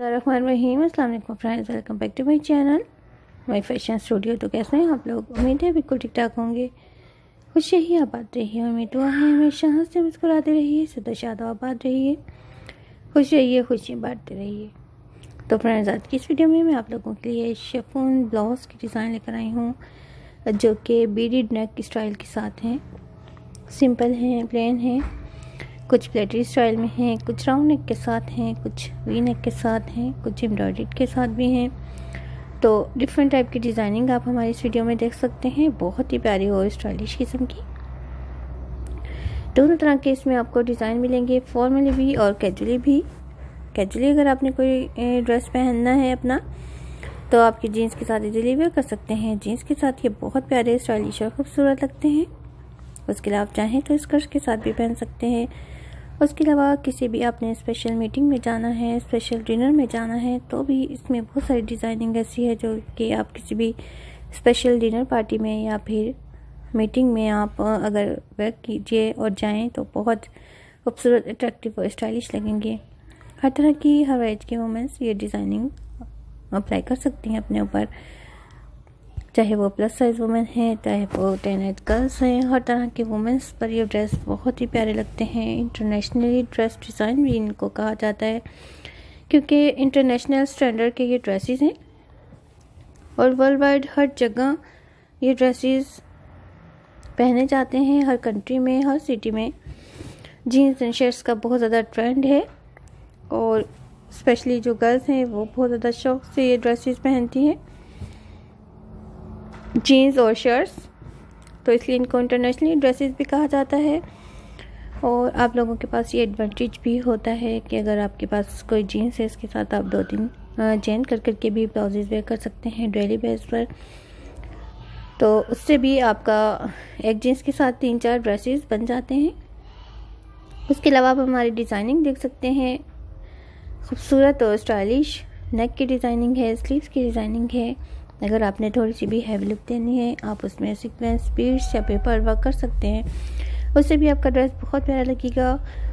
Rahim Allam friends, welcome back to my channel, my fashion studio. तो कैसे हैं आप लोग? उम्मीद है बिल्कुल ठीक ठाक होंगे। खुश रहिए, आबाद रहिए उम्मीद दुआ है, हमेशा हँसते मुस्कुराते रहिए सदा शाद आबाद रहिए। खुश रहिए खुशी बांटते रहिए। तो फ्रेंड्स, आज की इस वीडियो में मैं आप लोगों के लिए शेफोन ब्लाउज़ की डिज़ाइन लेकर आई हूँ, जो कि बीडीड नेक स्टाइल के साथ हैं। सिंपल हैं, प्लेन हैं। कुछ प्लेटरी स्टाइल में हैं, कुछ राउंड नेक के साथ हैं, कुछ वी नेक के साथ हैं, कुछ एम्ब्रॉयड के साथ भी हैं। तो डिफरेंट टाइप की डिज़ाइनिंग आप हमारी इस वीडियो में देख सकते हैं। बहुत ही प्यारी और स्टाइलिश किस्म की। दोनों तरह के इसमें आपको डिज़ाइन मिलेंगे फॉर्मली भी और कैजुअली भी। कैजुअली अगर आपने कोई ड्रेस पहनना है अपना तो आपकी जीन्स के साथ इजीली वेयर कर सकते हैं। जीन्स के साथ ये बहुत प्यारे स्टाइलिश और खूबसूरत लगते हैं। उसके अलावा चाहें तो स्कर्ट के साथ भी पहन सकते हैं। उसके अलावा किसी भी आपने स्पेशल मीटिंग में जाना है स्पेशल डिनर में जाना है तो भी इसमें बहुत सारी डिज़ाइनिंग ऐसी है जो कि आप किसी भी स्पेशल डिनर पार्टी में या फिर मीटिंग में आप अगर वर्क कीजिए और जाएँ तो बहुत खूबसूरत अट्रैक्टिव और स्टाइलिश लगेंगे। हर तरह की हर एज के वुमेंस ये डिज़ाइनिंग अप्लाई कर सकती हैं अपने ऊपर। चाहे वो प्लस साइज़ वुमेन हैं, चाहे वो टेन एज गर्ल्स हैं, हर तरह के वुमेंस पर ये ड्रेस बहुत ही प्यारे लगते हैं। इंटरनेशनली ड्रेस डिज़ाइन भी इनको कहा जाता है, क्योंकि इंटरनेशनल स्टैंडर्ड के ये ड्रेसेस हैं और वर्ल्ड वाइड हर जगह ये ड्रेसेस पहने जाते हैं, हर कंट्री में, हर सिटी में। जीन्स एंड शर्ट्स का बहुत ज़्यादा ट्रेंड है और स्पेशली जो गर्ल्स हैं, वो बहुत ज़्यादा शौक से ये ड्रेसेस पहनती हैं। जीन्स और शर्ट्स। तो इसलिए इनको इंटरनेशनली ड्रेसेस भी कहा जाता है। और आप लोगों के पास ये एडवांटेज भी होता है कि अगर आपके पास कोई जीन्स है, इसके साथ आप दो तीन चेंज कर करके भी ब्लाउजेज वेयर कर सकते हैं डेली बेस पर। तो उससे भी आपका एक जीन्स के साथ तीन चार ड्रेसेस बन जाते हैं। उसके अलावा आप हमारी डिज़ाइनिंग देख सकते हैं। खूबसूरत और स्टाइलिश नेक की डिज़ाइनिंग है स्लीव्स की डिज़ाइनिंग है। अगर आपने थोड़ी सी भी हैवी लुक देनी है, आप उसमें सिक्वेंस बीड्स या पेपर वर्क कर सकते हैं। उससे भी आपका ड्रेस बहुत प्यारा लगेगा।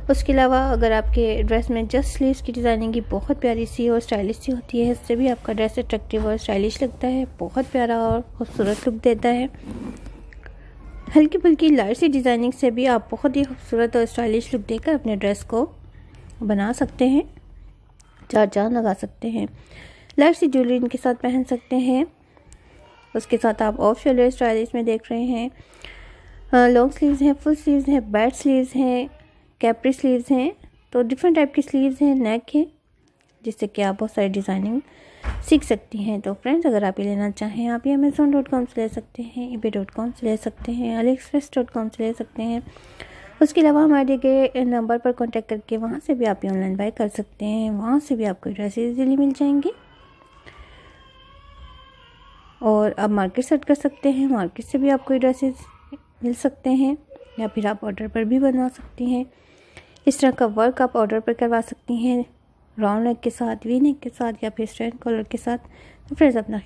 उसके अलावा अगर आपके ड्रेस में जस्ट स्लीव्स की डिज़ाइनिंग की बहुत प्यारी सी और स्टाइलिश सी होती है इससे भी आपका ड्रेस अट्रैक्टिव और स्टाइलिश लगता है, बहुत प्यारा और खूबसूरत लुक देता है। हल्की फुल्की लाइट सी डिज़ाइनिंग से भी आप बहुत ही खूबसूरत और स्टाइलिश लुक देकर अपने ड्रेस को बना सकते हैं चार चाँद लगा सकते हैं। लाइट सी ज्वेलरी इनके साथ पहन सकते हैं। उसके साथ आप ऑफ़ शोल्डर स्टाइल इसमें देख रहे हैं। लॉन्ग स्लीव्स हैं फुल स्लीव्स हैं बैट स्लीव्स हैं कैपरी स्लीव्स हैं तो डिफरेंट टाइप की स्लीव्स हैं नेक है, जिससे कि आप बहुत सारी डिज़ाइनिंग सीख सकती हैं। तो फ्रेंड्स अगर आप ये लेना चाहें, आप ये अमेज़ोन डॉट कॉम से ले सकते हैं ई बी डॉट कॉम से ले सकते हैं अली एक्सप्रेस डॉट कॉम से ले सकते हैं। उसके अलावा हमारे दिए गए नंबर पर कांटेक्ट करके वहाँ से भी आप ये ऑनलाइन बाय कर सकते हैं, वहाँ से भी आपको ड्रेसेज इजीली मिल जाएँगे। और आप मार्केट सेट कर सकते हैं मार्केट से भी आपको ड्रेसेस मिल सकते हैं, या फिर आप ऑर्डर पर भी बनवा सकती हैं। इस तरह का वर्क आप ऑर्डर पर करवा सकती हैं राउंड नेक के साथ वी नेक के साथ, या फिर स्ट्रेट कॉलर के साथ। तो फ्रेंड्स अपना